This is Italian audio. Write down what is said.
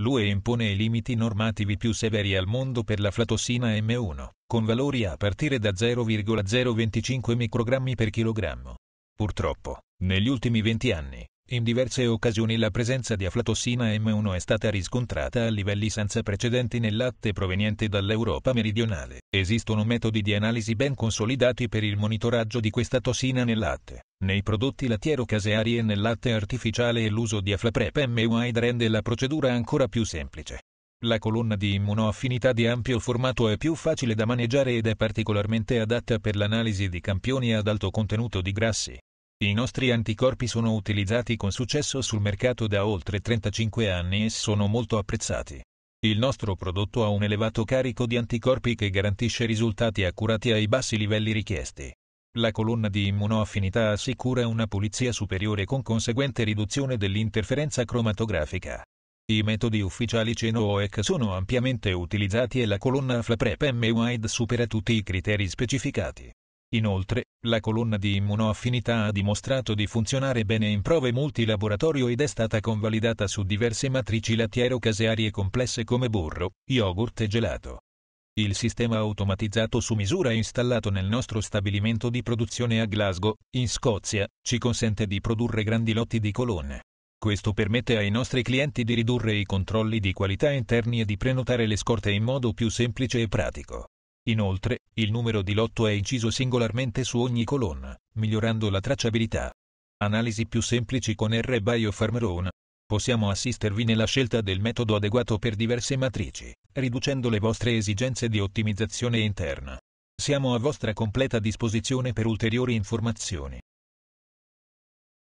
L'UE impone i limiti normativi più severi al mondo per la flatossina M1, con valori a partire da 0,025 microgrammi per chilogrammo. Purtroppo, negli ultimi 20 anni, in diverse occasioni la presenza di aflatossina M1 è stata riscontrata a livelli senza precedenti nel latte proveniente dall'Europa meridionale. Esistono metodi di analisi ben consolidati per il monitoraggio di questa tossina nel latte, nei prodotti lattiero-caseari e nel latte artificiale e l'uso di Aflaprep M1 rende la procedura ancora più semplice. La colonna di immunoaffinità di ampio formato è più facile da maneggiare ed è particolarmente adatta per l'analisi di campioni ad alto contenuto di grassi. I nostri anticorpi sono utilizzati con successo sul mercato da oltre 35 anni e sono molto apprezzati. Il nostro prodotto ha un elevato carico di anticorpi che garantisce risultati accurati ai bassi livelli richiesti. La colonna di immunoaffinità assicura una pulizia superiore con conseguente riduzione dell'interferenza cromatografica. I metodi ufficiali CENO-OEC sono ampiamente utilizzati e la colonna FLAPREP M-Wide supera tutti i criteri specificati. Inoltre, la colonna di immunoaffinità ha dimostrato di funzionare bene in prove multilaboratorio ed è stata convalidata su diverse matrici lattiero-casearie complesse come burro, yogurt e gelato. Il sistema automatizzato su misura installato nel nostro stabilimento di produzione a Glasgow, in Scozia, ci consente di produrre grandi lotti di colonne. Questo permette ai nostri clienti di ridurre i controlli di qualità interni e di prenotare le scorte in modo più semplice e pratico. Inoltre, il numero di lotto è inciso singolarmente su ogni colonna, migliorando la tracciabilità. Analisi più semplici con R Biofarm Possiamo assistervi nella scelta del metodo adeguato per diverse matrici, riducendo le vostre esigenze di ottimizzazione interna. Siamo a vostra completa disposizione per ulteriori informazioni.